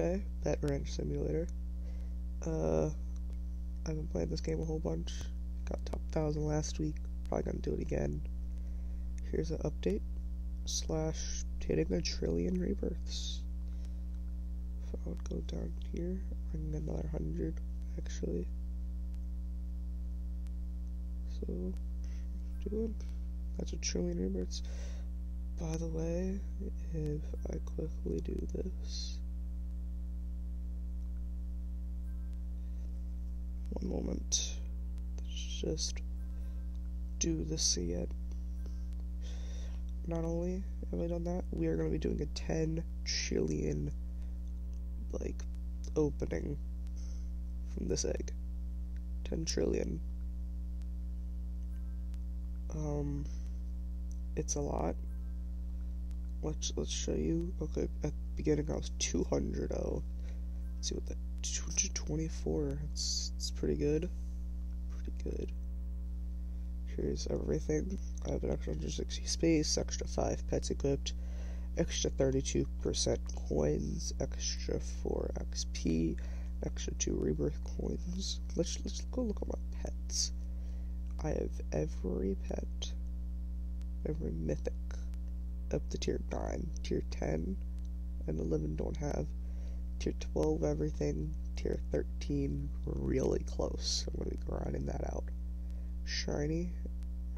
Okay, Pet Ranch Simulator. Uh, I've been playing this game a whole bunch. Got top thousand last week. Probably gonna do it again. Here's an update. Slash hitting a trillion rebirths. If I would go down here, I can get another hundred actually. So, doing. That's a trillion rebirths. By the way, if I quickly do this. One moment. Let's just do this again. Not only have I done that, we are going to be doing a 10 trillion, like, opening from this egg. 10 trillion. Um, it's a lot. Let's let's show you. Okay, at the beginning I was 200. Oh, let's see what that 224. It's it's pretty good. Pretty good. Here's everything. I have an extra 160 space, extra 5 pets equipped, extra 32% coins, extra 4 XP, extra 2 rebirth coins. Let's let's go look at my pets. I have every pet, every mythic, up to tier 9, tier 10, and 11 don't have. Tier 12, everything. Tier 13, really close. I'm going to be grinding that out. Shiny,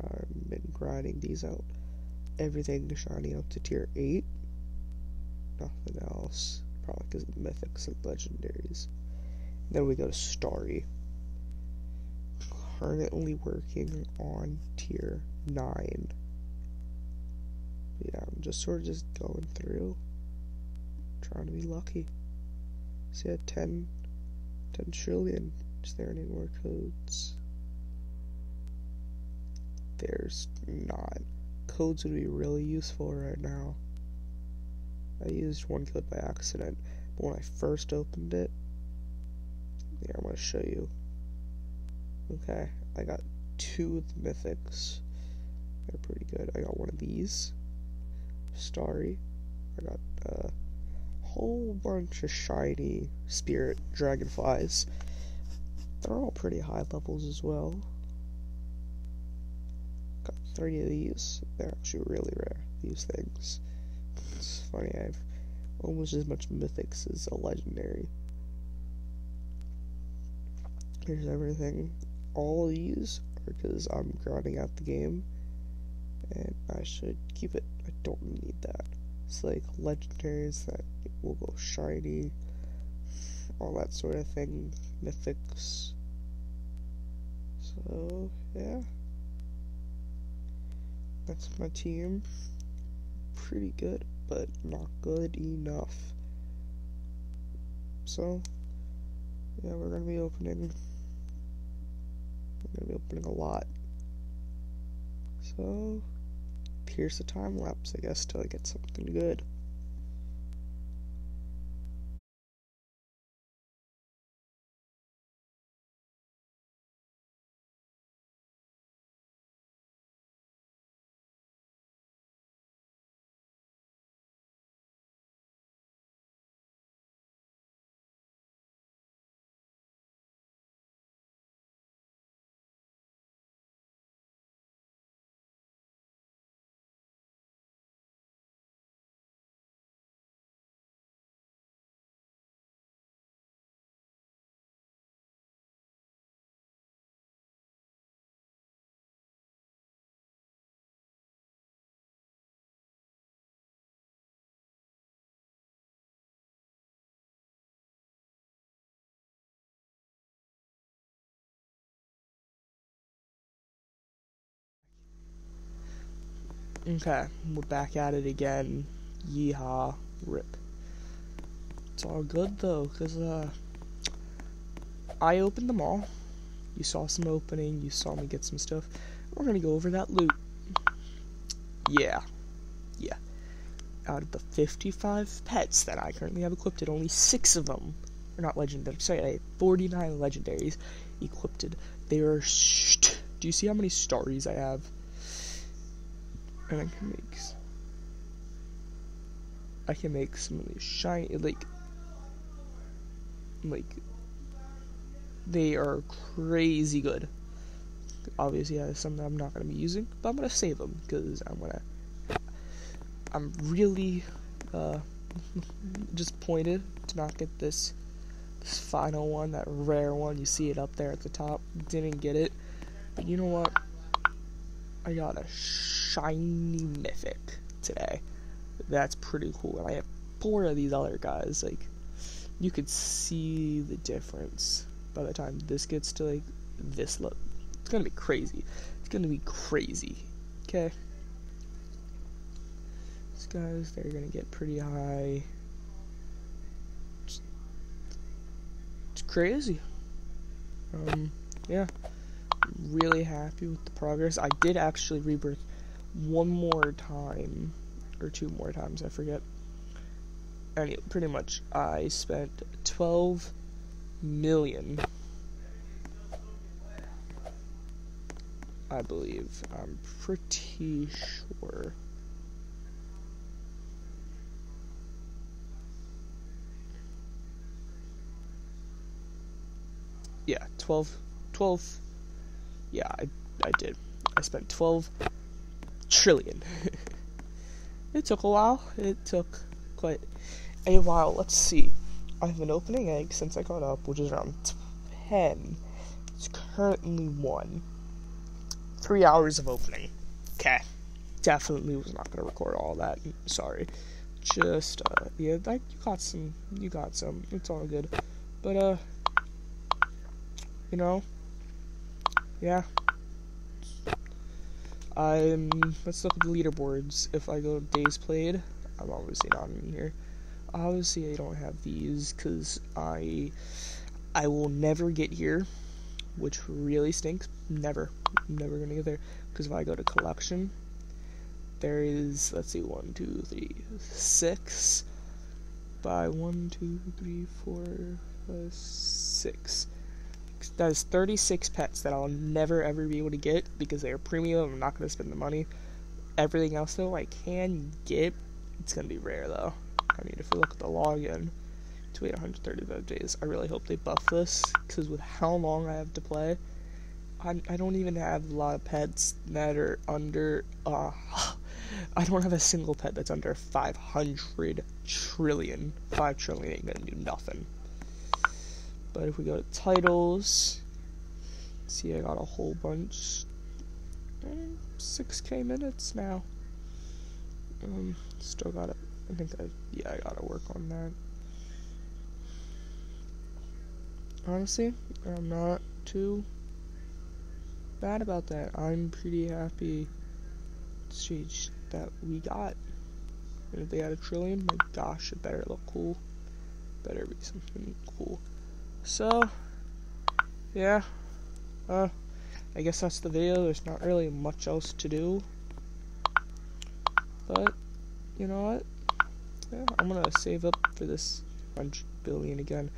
I've been grinding these out. Everything shiny up to tier 8. Nothing else. Probably because of the mythics and legendaries. Then we go to Starry currently working on tier 9. Yeah, I'm just sort of just going through, trying to be lucky. See, at 10, 10 trillion. Is there any more codes? There's not. Codes would be really useful right now. I used one code by accident, but when I first opened it, yeah, I'm to show you. Okay, I got two of the mythics. They're pretty good. I got one of these. Starry. I got a whole bunch of shiny spirit dragonflies. They're all pretty high levels as well. Got three of these. They're actually really rare, these things. It's funny, I have almost as much mythics as a legendary. Here's everything all these are because I'm grinding out the game and I should keep it. I don't need that. It's like legendaries that will go shiny, all that sort of thing, mythics. So, yeah. That's my team. Pretty good, but not good enough. So, yeah, we're gonna be opening going to be opening a lot. So, here's the time lapse, I guess, till I get something good. Okay, we're back at it again. Yeehaw. Rip. It's all good though, because uh, I opened them all. You saw some opening, you saw me get some stuff. We're gonna go over that loot. Yeah. Yeah. Out of the 55 pets that I currently have equipped, only 6 of them are not legendary. Sorry, I have 49 legendaries equipped. They are. Do you see how many starries I have? And I can make I can make some of these shiny like Like, they are crazy good. Obviously, I have some that I'm not going to be using, but I'm to save them because I'm to. I'm really uh, disappointed to not get this this final one, that rare one. You see it up there at the top. Didn't get it, but you know what? I got a shiny mythic today. That's pretty cool. And I have four of these other guys. Like, you could see the difference by the time this gets to like this look. It's gonna be crazy. It's gonna be crazy. Okay. These guys, they're gonna get pretty high. It's, crazy. Um, yeah. Really happy with the progress. I did actually rebirth one more time, or two more times, I forget. And pretty much, I spent 12 million. I believe. I'm pretty sure. Yeah, 12, 12, yeah, I, I did. I spent 12 trillion. it took a while. It took quite a while. Let's see. I've been opening eggs since I got up, which is around 10. It's currently 1. Three hours of opening. Okay. Definitely was not going to record all that. Sorry. Just, uh, yeah, like, you got some. You got some. It's all good. But, uh, you know, yeah. I'm, let's look at the leaderboards. If I go days played, I'm obviously not in here obviously I don't have these because I I will never get here, which really stinks. Never, never gonna get there because if I go to collection, there is let's see one, two, three, six. By one, two, three, four, five, six. That is 36 pets that I'll never ever be able to get because they are premium. I'm not gonna spend the money. Everything else though I can get. It's gonna be rare though. I mean, if we look at the login, to wait 135 days. I really hope they buff this, because with how long I have to play, I, I don't even have a lot of pets that are under, uh, I don't have a single pet that's under 500 trillion. 5 trillion ain't gonna do nothing. But if we go to titles, see I got a whole bunch. 6k minutes now. Um, still got it. I think I, yeah, I gotta work on that. Honestly, I'm not too bad about that. I'm pretty happy stage that we got. And if they had a trillion, my gosh, it better look cool. Better be something cool. So, yeah. Uh, I guess that's the video. There's not really much else to do. But, you know what? yeah, I'm gonna save up for this 100 billion again.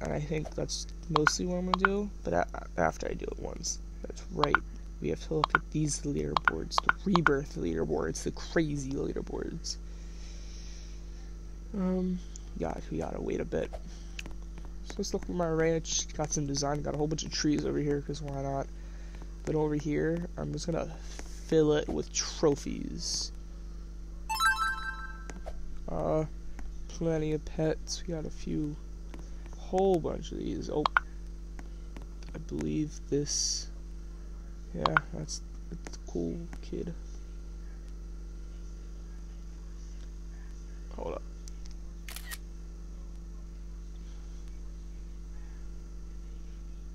And I think that's mostly what I'm gonna do, but after I do it once. That's right. We have to look at these leaderboards, the rebirth leaderboards, the crazy leaderboards. Um, yeah, we gotta wait a bit. Let's look at my ranch. Got some design, got a whole bunch of trees over here, because why not? But over here, I'm just gonna fill it with trophies. Uh, plenty of pets. We got a few, whole bunch of these. Oh, I believe this. Yeah, that's, that's cool kid. Hold up.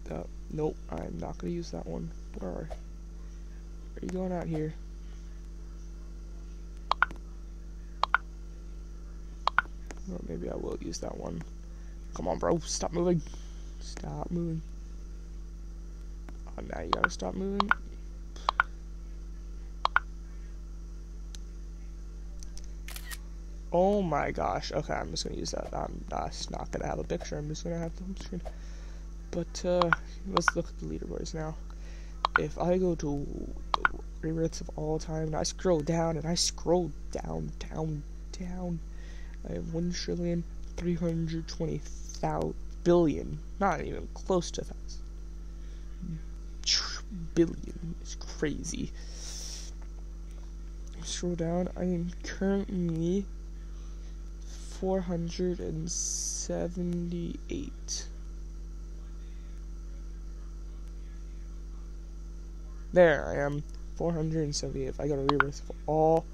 Uh, nope, I'm not gonna use that one. Where are, are you going out here? Or maybe I will use that one. Come on, bro. Stop moving. Stop moving. Oh, now you gotta stop moving. Oh my gosh. Okay, I'm just gonna use that. I'm just not gonna have a picture. I'm just gonna have the home screen. But, uh, let's look at the leaderboards now. If I go to rebirths of all time and I scroll down and I scroll down, down, down, I have one trillion three hundred twenty thousand billion, not even close to thousand. Billion is crazy. Scroll down. I am currently 478. There I am, 478. If I got a rebirth for all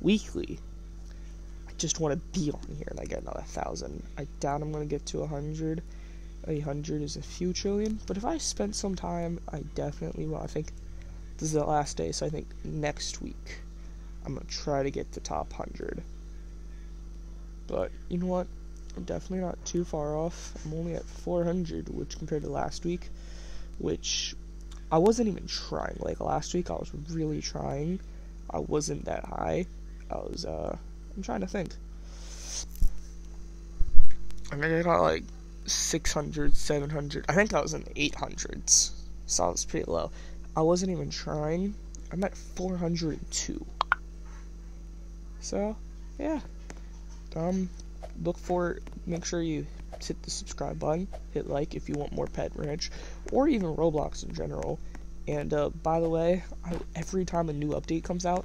weekly, I just want to be on here and I get another thousand. I doubt I'm gonna get to a hundred. A hundred is a few trillion, but if I spend some time, I definitely will. I think this is the last day, so I think next week I'm gonna try to get the top hundred. But you know what? I'm definitely not too far off. I'm only at 400, which compared to last week, which I wasn't even trying. Like last week, I was really trying. I wasn't that high. I was, uh, I'm trying to think. I think I got like 600, 700. I think I was in the 800s. So I was pretty low. I wasn't even trying. I'm at 402. So, yeah. Um, look for, make sure you hit the subscribe button, hit like if you want more Pet Ranch, or even Roblox in general. And uh, by the way, I, every time a new update comes out,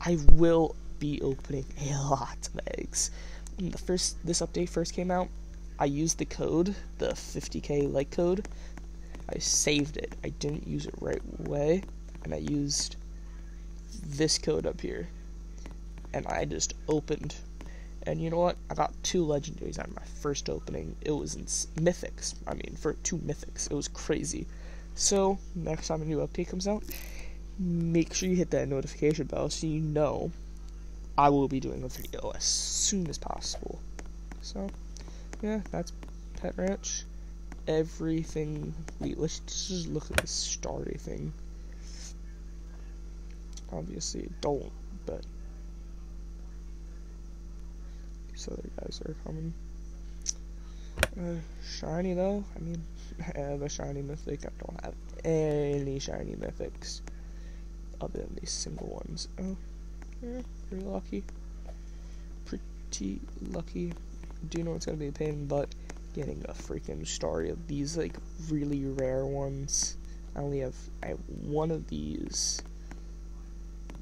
I will be opening a lot of eggs. When the first this update first came out, I used the code, the 50k like code. I saved it. I didn't use it right away, and I used this code up here. And I just opened and you know what? I got two legendaries on my first opening. It was in mythics. I mean, for two mythics, it was crazy. So next time a new update comes out, make sure you hit that notification bell so you know I will be doing a video as soon as possible. So yeah, that's Pet Ranch. Everything. Let's just look at the starry thing. Obviously, don't, but these other guys are coming. Uh, shiny though, I mean, I have a shiny mythic. I don't have any shiny mythics other than these single ones. Oh, yeah, pretty lucky. Pretty lucky. Do you know it's gonna be a pain, but getting a freaking starry of these like really rare ones. I only have I have one of these.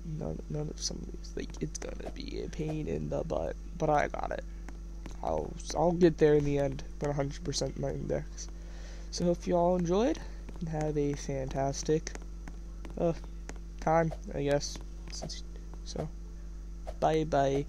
None, none of some of these. Like it's gonna be a pain in the butt but I got it. I'll I'll get there in the end. But 100% my index. So hope you all enjoyed and have a fantastic uh time, I guess. So bye bye.